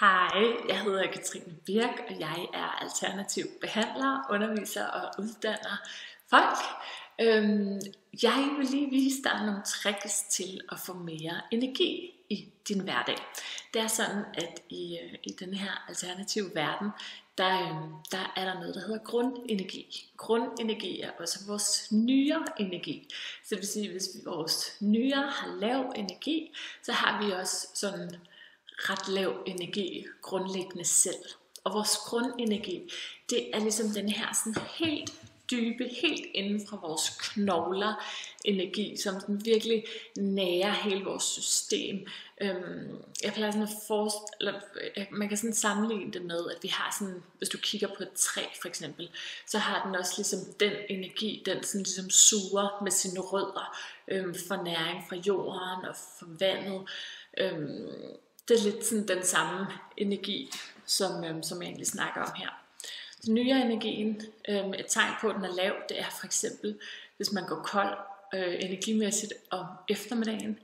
Hej, jeg hedder Katrine Birk, og jeg er alternativ behandler, underviser og uddanner folk. Øhm, jeg vil lige vise dig nogle tricks til at få mere energi i din hverdag. Det er sådan, at i, øh, i den her alternative verden, der, øhm, der er der noget, der hedder grundenergi. Grundenergi er også vores nyere energi. Så det vil sige, at hvis vores nyere har lav energi, så har vi også sådan ret lav energi grundlæggende selv. Og vores grundenergi, det er ligesom den her sådan helt dybe, helt inden fra vores knogler energi, som den virkelig nærer hele vores system. Øhm, jeg plejer sådan at forestille, eller øh, man kan sådan sammenligne det med, at vi har sådan, hvis du kigger på et træ for eksempel, så har den også ligesom den energi, den sådan ligesom suger med sine rødder øhm, for næring fra jorden og fra vandet. Øhm, det er lidt sådan den samme energi, som, øhm, som jeg egentlig snakker om her. Den nye energien, øhm, et tegn på, at den er lav, det er for eksempel, hvis man går kold øh, energimæssigt om eftermiddagen.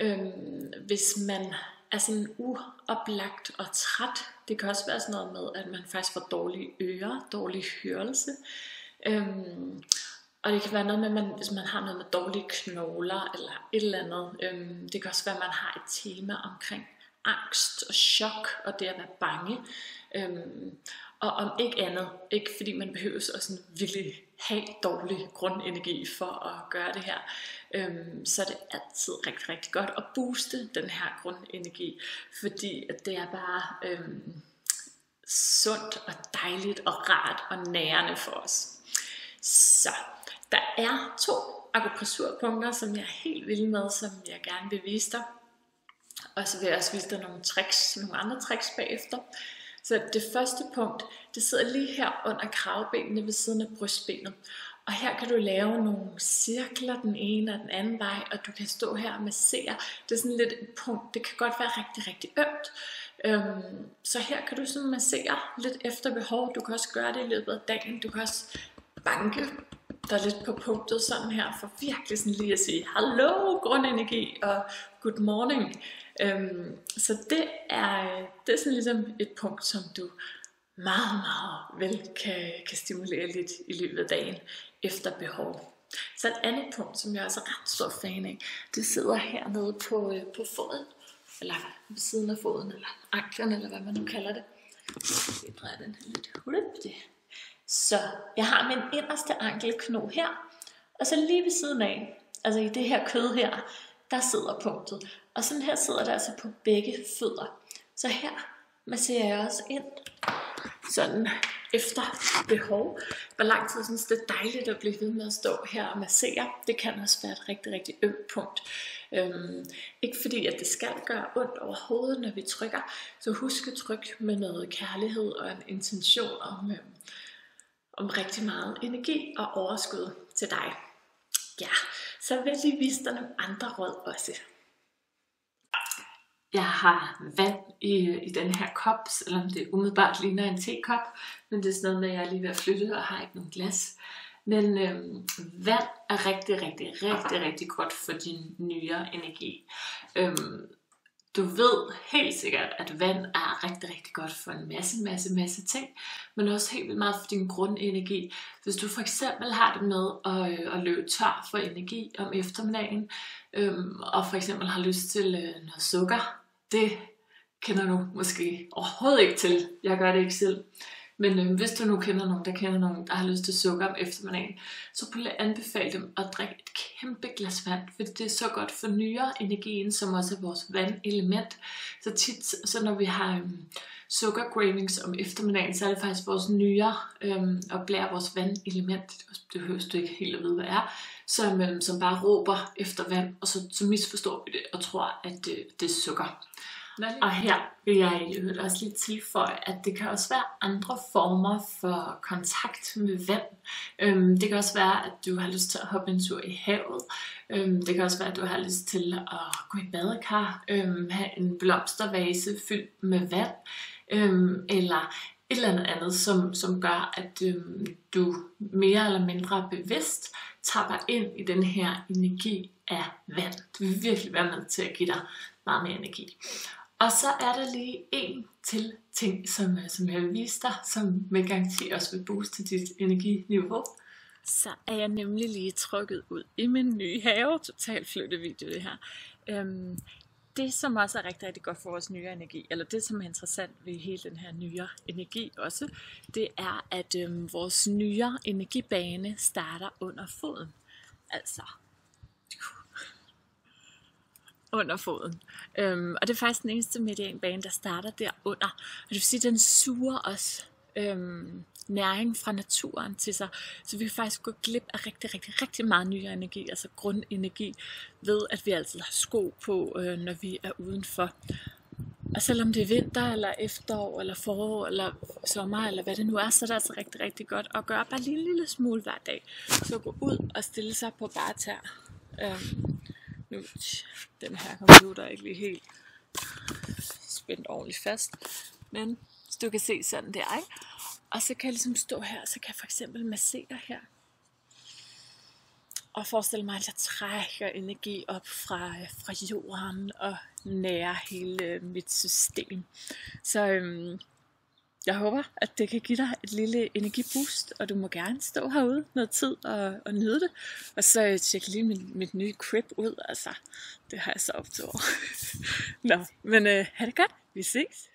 Øhm, hvis man er sådan uoplagt og træt. Det kan også være sådan noget med, at man faktisk får dårlige ører, dårlig hørelse. Øhm, og det kan være noget med, at man, hvis man har noget med dårlige knogler eller et eller andet. Øhm, det kan også være, at man har et tema omkring angst og chok og det at være bange. Øhm, og om ikke andet, ikke fordi man behøver at sådan virkelig have dårlig grundenergi for at gøre det her, øhm, så er det altid rigtig, rigtig godt at booste den her grundenergi, fordi at det er bare øhm, sundt og dejligt og rart og nærende for os. Så der er to akupressurpunkter, som jeg er helt vild med, som jeg gerne vil vise dig. Og så vil jeg også vise dig nogle tricks, nogle andre tricks bagefter. Så det første punkt, det sidder lige her under kravbenene ved siden af brystbenet. Og her kan du lave nogle cirkler den ene og den anden vej, og du kan stå her og massere. Det er sådan lidt et punkt, det kan godt være rigtig, rigtig ømt. Øhm, så her kan du sådan massere lidt efter behov. Du kan også gøre det i løbet af dagen. Du kan også banke der lidt på punktet sådan her, for virkelig sådan lige at sige, hallo grundenergi og good morning. Øhm, så det er, det er sådan ligesom et punkt, som du meget, meget vel kan, kan stimulere lidt i løbet af dagen efter behov. Så et andet punkt, som jeg også er ret stor fan af, det sidder hernede på, øh, på foden, eller ved siden af foden, eller anklen, eller hvad man nu kalder det. Jeg drejer den her lidt hurtigt. Så jeg har min inderste ankelkno her, og så lige ved siden af, altså i det her kød her, der sidder punktet. Og sådan her sidder det altså på begge fødder. Så her masserer jeg også ind, sådan efter behov. Hvor lang tid synes det er dejligt at blive ved med at stå her og massere. Det kan også være et rigtig, rigtig ømt punkt. Øhm, ikke fordi, at det skal gøre ondt over hovedet, når vi trykker. Så husk at trykke med noget kærlighed og en intention om, øhm, om rigtig meget energi og overskud til dig. Ja, så vil jeg lige vise dig nogle andre råd også. Jeg har vand i, i den her kop, selvom det umiddelbart ligner en tekop, men det er sådan noget med, at jeg er lige ved at flytte og har ikke nogen glas. Men øhm, vand er rigtig, rigtig, rigtig, rigtig godt for din nyere energi. Øhm, du ved helt sikkert, at vand er rigtig, rigtig godt for en masse, masse, masse ting, men også helt vildt meget for din grundenergi. Hvis du for eksempel har det med at, øh, at løbe tør for energi om eftermiddagen, øhm, og for eksempel har lyst til øh, noget sukker, det kender du måske overhovedet ikke til. Jeg gør det ikke selv. Men øh, hvis du nu kender nogen, der kender nogen, der har lyst til sukker om eftermiddagen, så vil jeg anbefale dem at drikke et kæmpe glas vand, for det er så godt for nyere energien, som også er vores vandelement. Så tit, så når vi har øh, sukker cravings om eftermiddagen, så er det faktisk vores nyere øh, og blære vores vandelement, det høres du ikke helt at vide, hvad er, som, øh, som bare råber efter vand, og så, så misforstår vi det og tror, at det, det er sukker. Og her vil jeg i også lige tilføje, at det kan også være andre former for kontakt med vand. Øhm, det kan også være, at du har lyst til at hoppe en tur i havet. Øhm, det kan også være, at du har lyst til at gå i badekar, øhm, have en blomstervase fyldt med vand, eller et eller andet andet, som, som gør, at du mere eller mindre bevidst tapper ind i den her energi af vand. Det vil virkelig være med til at give dig meget mere energi. Og så er der lige en til ting, som, øh, som jeg vil vise dig, som med garanti også vil booste dit energiniveau. Så er jeg nemlig lige trykket ud i min nye have. Totalt flytte video det her. Øhm, det, som også er rigtig, rigtig godt for vores nye energi, eller det, som er interessant ved hele den her nye energi også, det er, at øhm, vores nye energibane starter under foden. Altså, under foden. Øhm, og det er faktisk den eneste medianbane, der starter derunder. Og det vil sige, at den suger os øhm, næring fra naturen til sig. Så vi kan faktisk gå glip af rigtig, rigtig, rigtig meget ny energi, altså grundenergi, ved at vi altid har sko på, øh, når vi er udenfor. Og selvom det er vinter, eller efterår, eller forår, eller sommer, eller hvad det nu er, så er det altså rigtig, rigtig godt at gøre bare lige en lille smule hver dag. Så gå ud og stille sig på bare tær. Øhm, nu, den her computer er ikke lige helt spændt ordentligt fast. Men så du kan se sådan der, ikke? Og så kan jeg ligesom stå her, så kan jeg for eksempel massere her. Og forestille mig, at jeg trækker energi op fra, fra jorden og nærer hele mit system. Så øhm, jeg håber, at det kan give dig et lille energiboost, og du må gerne stå herude noget tid og, og nyde det. Og så tjekke lige min, mit nye crib ud, altså. Det har jeg så optaget over. Nå, men øh, ha' det godt. Vi ses.